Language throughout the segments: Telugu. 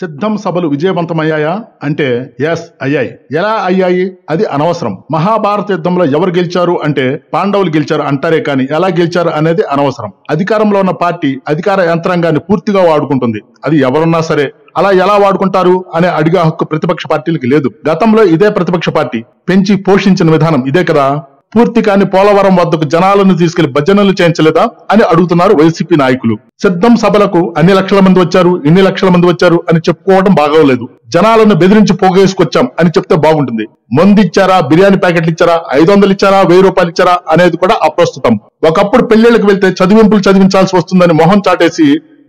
సిద్ధం సభలు విజయవంతమయ్యాయా? అంటే ఎస్ అయ్యాయి. ఎలా అయ్యాయి? అది అనవసరం. మహాభారత యుద్ధంలో ఎవరు గెలిచారు అంటే పాండవులు గెలిచారు అంటారే కానీ ఎలా గెలిచారు అనేది అనవసరం. అధికారంలో ఉన్న పార్టీ అధికార యంత్రాంగాన్ని పూర్తిగా వాడుకుంటుంది. అది ఎవరున్నా సరే. అలా ఎలా వాడుకుంటారు? అనే అడిగే హక్కు ప్రతిపక్ష పార్టీలకి లేదు. గతంలో ఇదే ప్రతిపక్ష పార్టీ. పెంచి పోషించిన విధానం ఇదే కదా. పూర్తి కాని పోలవరం వద్దకు జనాలను తీసుకెళ్ళి భజనలు చేయించలేదా అని అడుగుతున్నారు వైసీపీ నాయకులు. సిద్ధం సభలకు అన్ని లక్షల మంది వచ్చారు ఇన్ని లక్షల మంది వచ్చారు అని చెప్పుకోవడం బాగోలేదు. జనాలను బెదిరించి పోగేసుకొచ్చాం అని చెప్తే బాగుంటుంది. మందు ఇచ్చారా బిర్యానీ ప్యాకెట్లు ఇచ్చారా ఐదు వందలు ఇచ్చారా వెయ్యి రూపాయలు ఇచ్చారా అనేది కూడా అప్రస్తుతం. ఒకప్పుడు పెళ్ళిళ్ళకి వెళ్తే చదివింపులు చదివించాల్సి వస్తుందని మొహం చాటేసి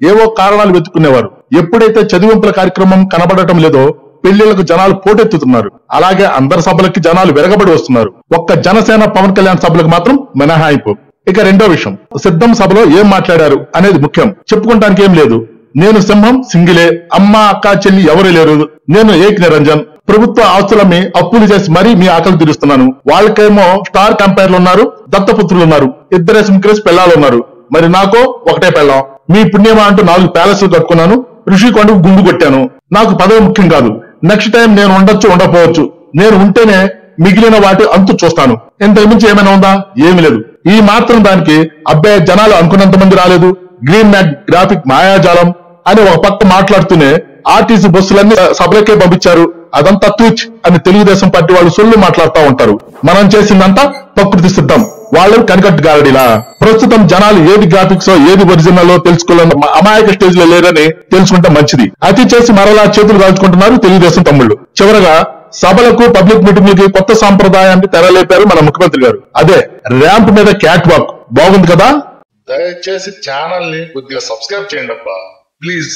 ఏవో కారణాలు వెతుక్కునేవారు. ఎప్పుడైతే చదివింపుల కార్యక్రమం కనబడటం లేదో పెళ్ళిళ్ళకు జనాలు పోటెత్తుతున్నారు. అలాగే అందరి సభలకి జనాలు వెరగబడి వస్తున్నారు. ఒక్క జనసేన పవన్ కళ్యాణ్ సభలకు మాత్రం మినహాయింపు. ఇక రెండో విషయం. సిద్ధం సభలో ఏం మాట్లాడారు అనేది ముఖ్యం. చెప్పుకుంటానికి ఏం లేదు. నేను సింహం సింగిలే. అమ్మ అక్క చెల్లి ఎవరు లేరు. నేను ఏక్ నిరంజన్ ప్రభుత్వ ఆస్తులమ్మి అప్పులు చేసి మరీ మీ ఆకలి తీరుస్తున్నాను. వాళ్ళకేమో స్టార్ కంపైర్లు ఉన్నారు దత్తపుత్రులు ఉన్నారు ఇద్దరేసి ముగ్గురేసి పెళ్ళాలు ఉన్నారు మరి నాకో ఒకటే పెళ్ళాం. మీ పుణ్యమా అంటూ నాలుగు ప్యాలెస్లు కట్టుకున్నాను. ఋషికొండకు గుండు కొట్టాను. నాకు పదవి ముఖ్యం కాదు. నెక్స్ట్ టైం నేను ఉండొచ్చు ఉండకపోవచ్చు. నేను ఉంటేనే మిగిలిన వాటి అంతు చూస్తాను. ఇంతకు మించి ఏమైనా ఉందా? ఏమీ లేదు. ఈ మాత్రం దానికి అబ్బాయి జనాలు అనుకున్నంత మంది రాలేదు. గ్రీన్ మ్యాట్ గ్రాఫిక్ మాయాజాలం అని ఒక పక్క మాట్లాడుతూనే ఆర్టీసీ బస్సులన్నీ సభలకే పంపించారు. అదంతా తూచ్ అని తెలుగుదేశం పార్టీ వాళ్ళు సొల్లు మాట్లాడుతూ ఉంటారు. మనం చేసిందంతా ప్రకృతి సిద్ధం. వాళ్ళు కనికట్టు గారడిలా ప్రస్తుతం జనాలు ఏది గ్రాఫిక్స్ ఏది ఒరిజినల్ తెలుసుకోవాలని అమాయక స్టేజ్లో లేరని తెలుసుకుంటే మంచిది. అతి చేసి మరలా చేతులు కాల్చుకుంటున్నారు తెలుగుదేశం తమ్ముళ్ళు. చివరగా సభలకు పబ్లిక్ మీటింగ్లకి కొత్త సాంప్రదాయాన్ని తెరలేపారు మన ముఖ్యమంత్రి గారు. అదే ర్యాంప్ మీద క్యాట్ వాక్ బాగుంది కదా? దయచేసి ఛానల్ని కొద్దిగా సబ్స్క్రైబ్ చేయండి అబ్బా ప్లీజ్